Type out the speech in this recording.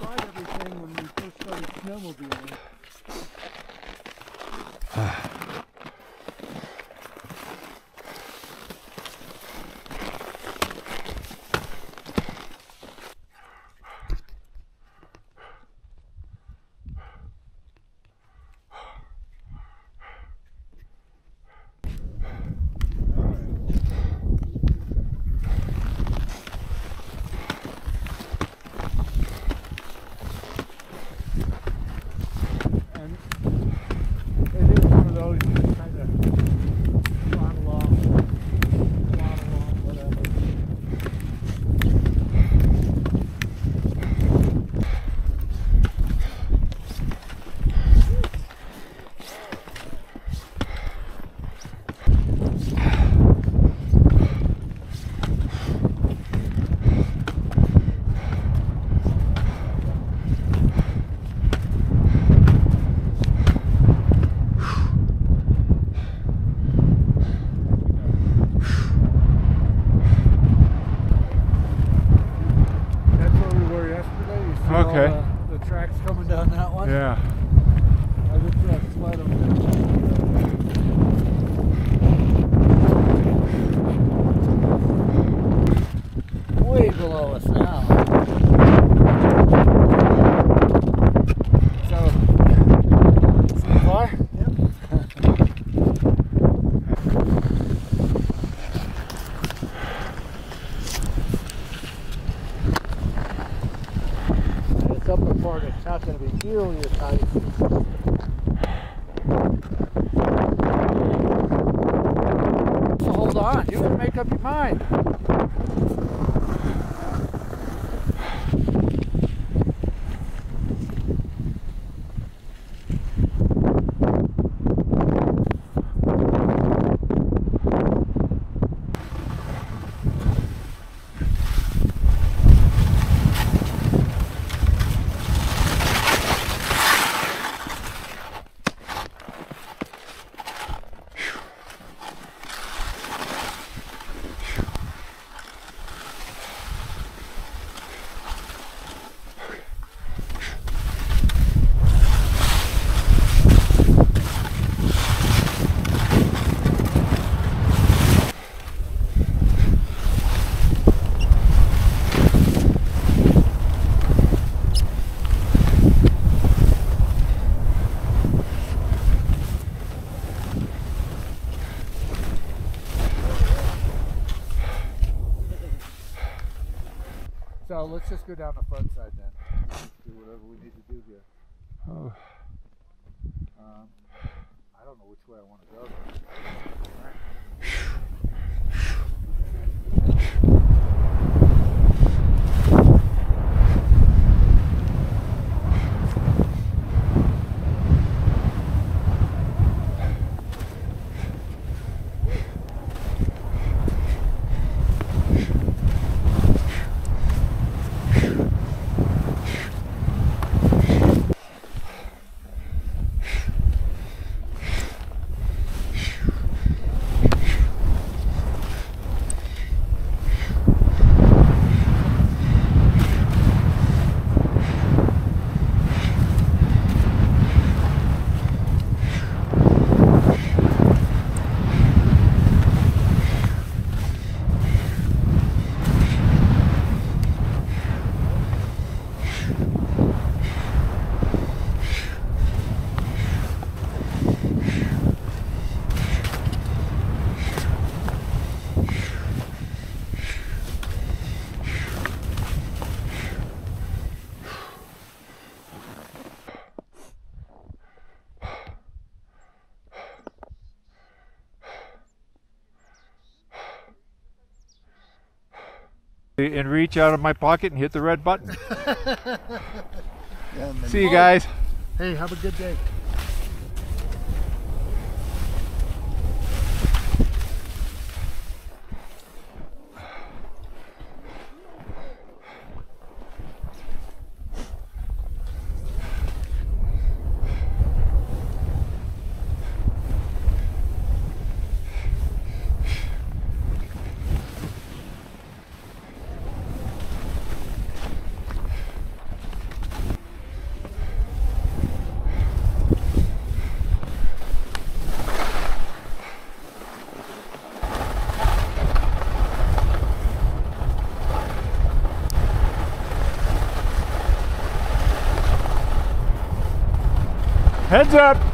tried everything when we first started snowmobiling. Yeah. I just uh, sled 'em. Way below us now. So, see the far? Yep. It's part, it's not going to be nearly as high as So hold on, you can make up your mind. So let's just go down the front side then. Do whatever we need to do here. Oh. Um, I don't know which way I want to go. And reach out of my pocket and hit the red button. Yeah, See you guys. Hey, have a good day. Heads up.